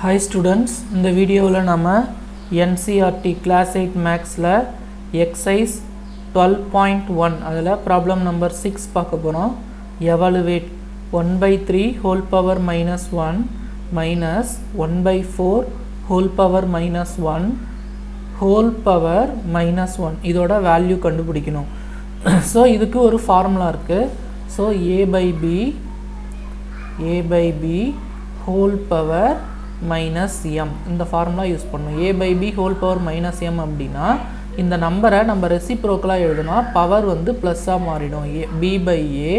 Hi students இந்த வீடியோவில் நம்ம என்சிஆர்டி கிளாஸ் எயிட் மேக்ஸில் எக்ஸைஸ் டுவெல் பாயிண்ட் ஒன் அதில் ப்ராப்ளம் நம்பர் சிக்ஸ் பார்க்க போகிறோம். Evaluate one by three whole power minus one minus one by four whole power minus one whole power minus one இதோட value கண்டுபிடிக்கணும். So இதுக்கு ஒரு formula இருக்குது so a by b a by b whole power minus m இந்த formula use பண்ணணும் a by b whole power minus m அப்படின்னா இந்த நம்பரை நம்ம ரெசிப்ரோக்கலாக எழுதுனா பவர் வந்து ப்ளஸ்ஸாக மாறிடும். A b by a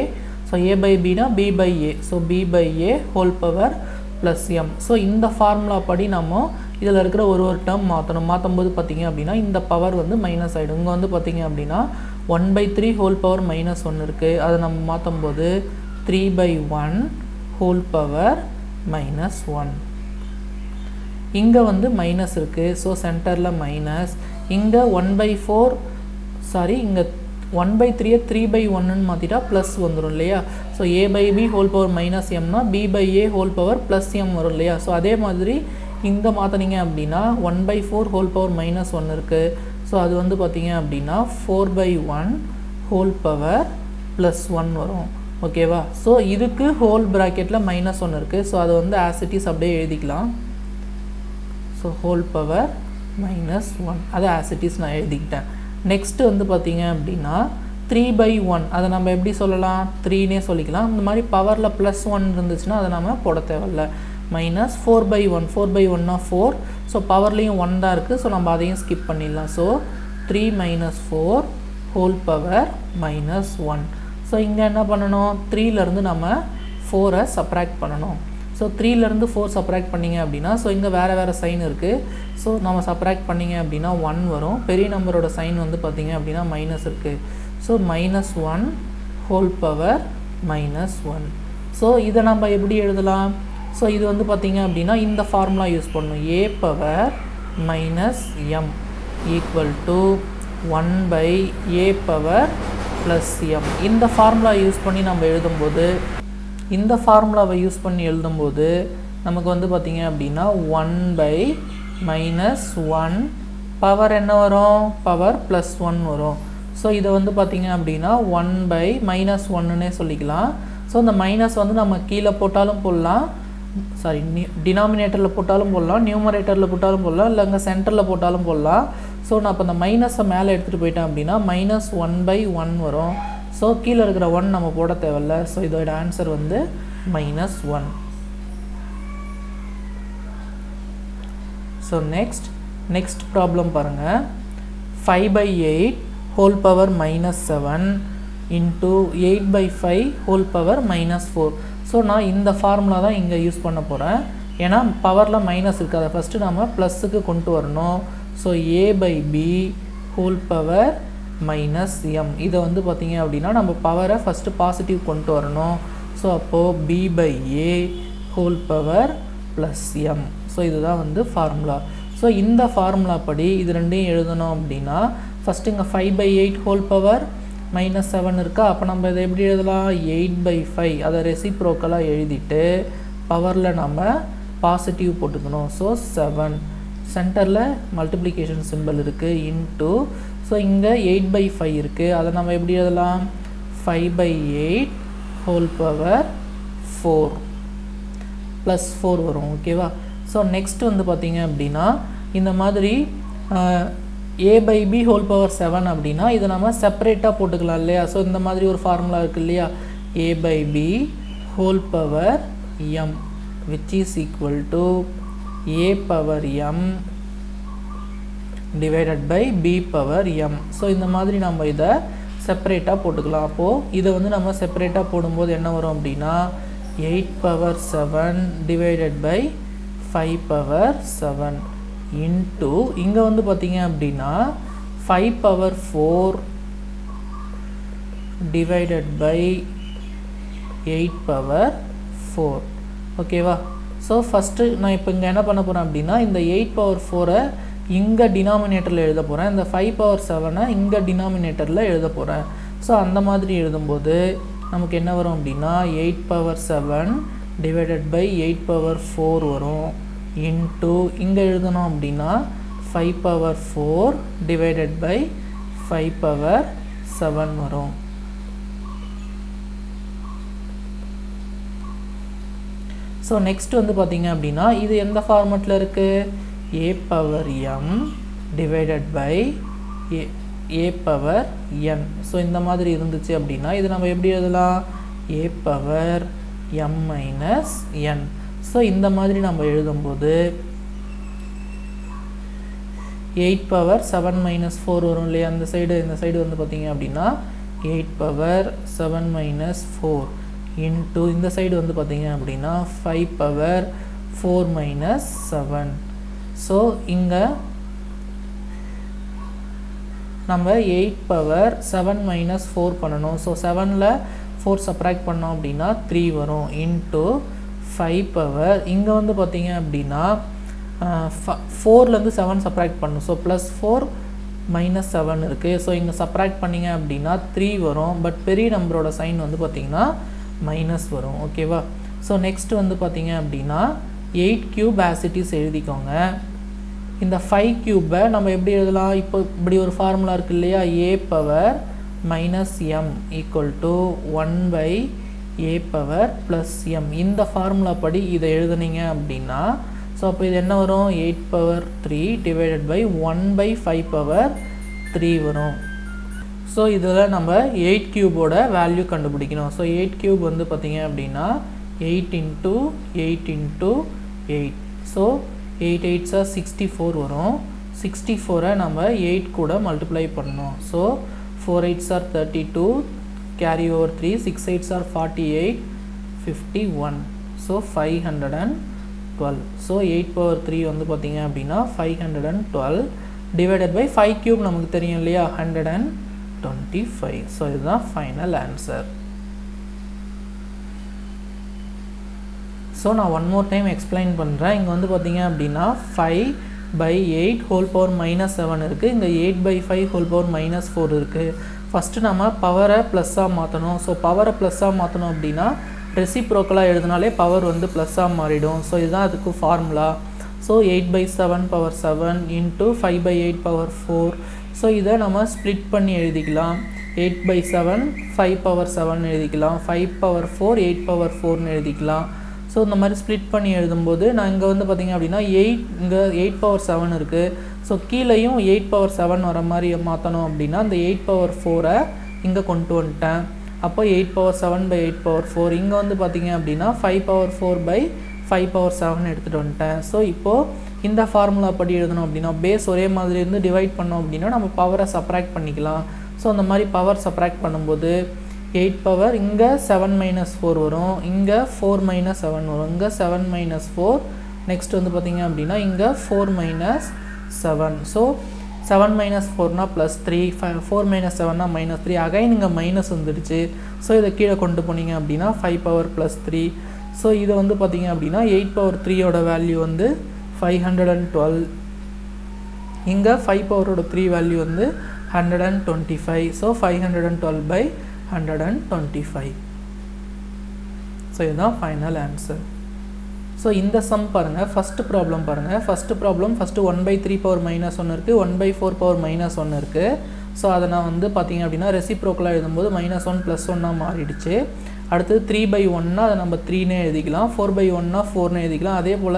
so a by Bina b by a so b by a whole power plus m so இந்த ஃபார்முலா படி நம்ம இதில் இருக்கிற ஒரு ஒரு டேர்ம் மாற்றணும் மாற்றும் போது பார்த்தீங்க அப்படின்னா இந்த பவர் வந்து மைனஸ் ஆகிடும் இங்கே வந்து பார்த்தீங்க அப்படின்னா one by three whole power minus one இருக்குது அதை நம்ம மாற்றும் போது three by one whole power minus one இங்கே வந்து மைனஸ் இருக்குது ஸோ சென்டரில் மைனஸ் இங்கே ஒன் பை ஃபோர் சாரி இங்கே ஒன் பை த்ரீயை த்ரீ பை ஒன்னுன்னு மாற்றிட்டா ப்ளஸ் வந்துடும் இல்லையா? So a by b whole power minus எம்னா b by a whole power plus m வரும் இல்லையா? ஸோ அதே மாதிரி இங்கே மாற்றினீங்க அப்படின்னா one by four whole power minus one இருக்குது ஸோ அது வந்து பார்த்தீங்க அப்படின்னா four by one whole power plus one வரும். ஓகேவா ஸோ இதுக்கு ஹோல் ப்ராக்கெட்டில் மைனஸ் ஒன் இருக்குது ஸோ அதை வந்து ஆசிட்டிஸ் அப்படியே எழுதிக்கலாம். So whole power minus one அதை ஆசிட்டிஸ் நான் எழுதிக்கிட்டேன். நெக்ஸ்ட்டு வந்து பார்த்தீங்க அப்படின்னா த்ரீ பை ஒன் அதை நம்ம எப்படி சொல்லலாம்? த்ரீனே சொல்லிக்கலாம். இந்த மாதிரி பவரில் ப்ளஸ் ஒன் இருந்துச்சுன்னா அதை நம்ம போட தேவையில்ல. Minus four by one four by ஒன்னா ஃபோர் ஸோ பவர்லேயும் ஒன் தான் இருக்குது ஸோ நம்ம அதையும் ஸ்கிப் பண்ணிடலாம். So three minus four whole power minus one so இங்கே என்ன பண்ணணும்? த்ரீலேருந்து நம்ம ஃபோரை சப்ராக்ட் பண்ணணும். ஸோ த்ரீலேருந்து ஃபோர் சப்ராக்ட் பண்ணிங்க அப்படின்னா ஸோ இங்கே வேறு வேறு சைன் இருக்குது ஸோ நம்ம சப்ராக்ட் பண்ணிங்க அப்படின்னா ஒன் வரும். பெரிய நம்பரோட சைன் வந்து பார்த்திங்க அப்படின்னா மைனஸ் இருக்குது so minus one whole power minus one so இதை நம்ம எப்படி எழுதலாம்? ஸோ இது வந்து பார்த்திங்க அப்படின்னா இந்த ஃபார்முலா யூஸ் பண்ணணும் a power minus m equal to one by a power plus m இந்த ஃபார்முலா யூஸ் பண்ணி நம்ம எழுதும்போது இந்த ஃபார்முலாவை யூஸ் பண்ணி எழுதும்போது நமக்கு வந்து பார்த்திங்க அப்படின்னா one by minus one power என்ன வரும்? பவர் ப்ளஸ் ஒன் வரும். ஸோ இதை வந்து பார்த்திங்க அப்படின்னா ஒன் பை மைனஸ் ஒன்னுன்னே சொல்லிக்கலாம். ஸோ இந்த மைனஸ் வந்து நம்ம கீழே போட்டாலும் போடலாம். சாரி டினாமினேட்டரில் போட்டாலும் போடலாம். நியூமரேட்டரில் போட்டாலும் போடலாம். இல்லை அங்கே சென்டரில் போட்டாலும் போடலாம். ஸோ நான் இப்போ இந்த மைனஸை மேலே எடுத்துகிட்டு போயிட்டேன் அப்படின்னா மைனஸ் ஒன் பை ஒன் வரும். ஸோ கீழே இருக்கிற ஒன் நம்ம போட தேவையில்ல. ஸோ இதோட ஆன்சர் வந்து minus one so next next problem பாருங்கள் five by eight whole power minus seven into eight by five whole power minus four so நான் இந்த ஃபார்முலா தான் இங்கே யூஸ் பண்ண போகிறேன் ஏன்னா பவரில் மைனஸ் இருக்குது. அதை ஃபஸ்ட்டு நம்ம ப்ளஸ்ஸுக்கு கொண்டு வரணும். So a by b whole power minus m இதை வந்து பார்த்திங்க அப்படின்னா நம்ம பவரை ஃபஸ்ட்டு பாசிட்டிவ் கொண்டு வரணும். ஸோ அப்போது b by a whole power plus m so இதுதான் வந்து ஃபார்முலா ஸோ இந்த ஃபார்முலா படி இது ரெண்டையும் எழுதணும் அப்படின்னா ஃபஸ்ட்டு இங்கே five by eight whole power minus seven இருக்கா? அப்போ நம்ம இதை எப்படி எழுதலாம்? எயிட் பை ஃபைவ் அதை ரெசிப்ரோக்கலாக எழுதிட்டு பவரில் நம்ம பாசிட்டிவ் போட்டுக்கணும். ஸோ செவன் சென்டரில் மல்டிப்ளிகேஷன் சிம்பிள் இருக்குது இன்ட்டு ஸோ இங்கே எயிட் பை ஃபைவ் இருக்குது அதை நம்ம எப்படி எழுதலாம்? Five by eight whole power four plus four வரும் ஓகேவா ஸோ நெக்ஸ்ட் வந்து பார்த்திங்க அப்படின்னா இந்த மாதிரி a by b whole power seven அப்படின்னா இதை நம்ம செப்பரேட்டாக போட்டுக்கலாம் இல்லையா? ஸோ இந்த மாதிரி ஒரு ஃபார்முலா இருக்குது இல்லையா? A by b whole power m which is equal to a power m divided by b power m so இந்த மாதிரி நம்ம இதை செப்பரேட்டாக போட்டுக்கலாம். அப்போது இதை வந்து நம்ம செப்பரேட்டாக போடும்போது என்ன வரும் அப்படின்னா eight power seven divided by five power seven into இங்கே வந்து பார்த்திங்க அப்படின்னா five power four divided by eight power four ஓகேவா ஸோ ஃபஸ்ட்டு நான் இப்போ இங்கே என்ன பண்ண போகிறேன் அப்படின்னா இந்த எயிட் பவர் ஃபோரை இங்கே டினாமினேட்டரில் எழுத போகிறேன் இந்த ஃபைவ் பவர் செவனை இங்கே டினாமினேட்டரில் எழுத போகிறேன் ஸோ அந்த மாதிரி எழுதும்போது நமக்கு என்ன வரும் அப்படின்னா eight power seven divided by eight power four வரும். இன்ட்டு இங்கே எழுதணும் அப்படின்னா five power four divided by five power seven வரும். ஸோ நெக்ஸ்ட் வந்து பார்த்தீங்க அப்படின்னா இது எந்த ஃபார்மெட்டில் இருக்குது a power m divided by a a power n so இந்த மாதிரி இருந்துச்சு அப்படின்னா இது நம்ம எப்படி எழுதலாம்? A power m minus n so இந்த மாதிரி நம்ம எழுதும்போது eight power seven minus four வரும் இல்லையா? அந்த சைடு இந்த சைடு வந்து பார்த்தீங்க அப்படின்னா eight power seven minus four into இந்த சைடு வந்து பார்த்தீங்க அப்படின்னா five power four minus seven so இங்கே நம்ம eight power seven minus four பண்ணணும். ஸோ செவனில் ஃபோர் சப்ராக்ட் பண்ணோம் அப்படின்னா த்ரீ வரும். இன்ட்டு ஃபைவ் பவர் இங்கே வந்து பார்த்தீங்க அப்படின்னா ஃபோர்லேருந்து செவன் சப்ராக்ட் பண்ணும் so plus four minus seven இருக்குது ஸோ இங்கே சப்ராக்ட் பண்ணிங்க அப்படின்னா த்ரீ வரும். பட் பெரிய நம்பரோட சைன் வந்து பார்த்திங்கன்னா மைனஸ் வரும். ஓகேவா ஸோ நெக்ஸ்ட் வந்து பார்த்தீங்க அப்படின்னா எயிட் கியூப் ஆசிட்டிஸ் எழுதிக்கோங்க. இந்த ஃபைவ் க்யூப்பை நம்ம எப்படி எழுதலாம்? இப்போ இப்படி ஒரு ஃபார்முலா இருக்கு இல்லையா? A power minus m equal to one by a power plus m இந்த ஃபார்முலா படி இதை எழுதுனீங்க அப்படின்னா ஸோ அப்போ இது என்ன வரும்? Eight power three divided by one by five power three வரும். ஸோ இதில் நம்ம எயிட் க்யூபோட வேல்யூ கண்டுபிடிக்கணும். ஸோ எயிட் க்யூப் வந்து பார்த்தீங்க அப்படின்னா eight into eight into eight so eight எயிட்ஸாக sixty four வரும். சிக்ஸ்டி ஃபோரை நம்ம எயிட் கூட மல்டிப்ளை பண்ணணும். So four eights are thirty two carry over three six eights are forty eight fifty one so five hundred and twelve so eight power three வந்து பார்த்திங்க அப்படின்னா five hundred and twelve divided by five cube நமக்கு தெரியும் இல்லையா? Hundred and twenty five so இதுதான் final answer so நான் one more time explain பண்ணுறேன் இங்கே வந்து பார்த்தீங்க அப்படின்னா five by eight whole power minus seven இருக்குது இங்கே eight by five whole power minus four இருக்குது ஃபஸ்ட்டு நம்ம பவரை ப்ளஸ்ஸாக மாற்றணும் ஸோ பவரை ப்ளஸ்ஸாக மாற்றணும் அப்படின்னா ரெசிப்ரோக்கலாக எழுதினாலே பவர் வந்து ப்ளஸ்ஸாக மாறிடும். ஸோ இதுதான் அதுக்கு formula so eight by seven power seven into five by eight power four so இதை நம்ம ஸ்ப்ளிட் பண்ணி எழுதிக்கலாம். Eight by seven five power seven எழுதிக்கலாம். Five power four eight power ஃபோர்னு எழுதிக்கலாம். ஸோ இந்த மாதிரி ஸ்ப்ளிட் பண்ணி எழுதும்போது நான் இங்கே வந்து பார்த்திங்க அப்படின்னா எயிட் இங்கே எயிட் பவர் செவன் இருக்குது ஸோ கீழேயும் எயிட் பவர் செவன் வர மாதிரி மாற்றணும் அப்படின்னா அந்த எயிட் பவர் ஃபோரை இங்கே கொண்டு வந்துட்டேன். அப்போ eight power seven by eight power four இங்கே வந்து பார்த்திங்க அப்படின்னா five power four by five power seven எடுத்துகிட்டு வந்துட்டேன். ஸோ இப்போது இந்த ஃபார்முலா படி எழுதணும் அப்படின்னா பேஸ் ஒரே மாதிரி இருந்து டிவைட் பண்ணோம் அப்படின்னா நம்ம பவரை சப்ராக்ட் பண்ணிக்கலாம். ஸோ அந்த மாதிரி பவர் சப்ராக்ட் பண்ணும்போது எயிட் பவர் இங்கே செவன் மைனஸ் ஃபோர் வரும் இங்கே ஃபோர் மைனஸ் செவன் வரும். இங்கே செவன் மைனஸ் ஃபோர் நெக்ஸ்ட் வந்து பார்த்திங்க அப்படின்னா இங்கே four minus seven so seven minus ஃபோர்னா plus three five four minus செவன்னா minus three again இங்கே மைனஸ் வந்துடுச்சு. ஸோ இதை கீழே கொண்டு போனீங்க அப்படின்னா five power plus three so இதை வந்து பார்த்திங்க அப்படின்னா எயிட் பவர் த்ரீயோட வேல்யூ வந்து ஃபைவ் ஹண்ட்ரட் அண்ட் டுவெல் இங்கே ஃபைவ் பவரோட த்ரீ வேல்யூ வந்து hundred and twenty five so five hundred and twelve by hundred and twenty five so இதுதான் ஃபைனல் ஆன்சர் ஸோ இந்த சம் பாருங்கள் ஃபஸ்ட்டு ப்ராப்ளம் பாருங்கள் first problem first one by three power minus ஒன்று இருக்குது one by four power minus ஒன்று இருக்குது so அதை நான் வந்து பார்த்தீங்க அப்படின்னா ரெசிப்ரோக்கலாக எழுதும்போது மைனஸ் ஒன் ப்ளஸ் ஒன்னாக மாறிடுச்சு. அடுத்தது த்ரீ பை ஒன்னா அதை நம்ம த்ரீனே எழுதிக்கலாம். ஃபோர் பை ஒன்னா ஃபோர்னு எழுதிக்கலாம். அதே போல்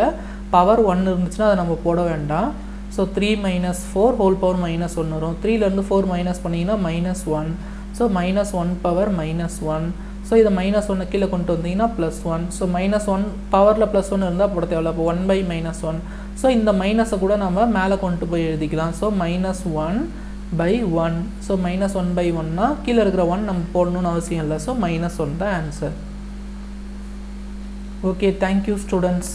பவர் ஒன் இருந்துச்சுன்னா அதை நம்ம போட வேண்டாம். So three minus four whole power minus ஒன்று வரும். த்ரீலேருந்து ஃபோர் மைனஸ் பண்ணிங்கன்னா minus one so minus one power minus one so இதை மைனஸ் ஒன்று கீழே கொண்டு வந்தீங்கன்னா plus one so minus one பவரில் ப்ளஸ் ஒன் இருந்தால் போட தேவையில்ல. அப்போ one by minus one so இந்த மைனஸை கூட நம்ம மேலே கொண்டு போய் எழுதிக்கலாம். So minus one by one so minus one by ஒன்னா கீழே இருக்கிற ஒன் நம்ம போடணும்னு அவசியம் இல்லை. ஸோ மைனஸ் ஒன் தான் answer okay thank you students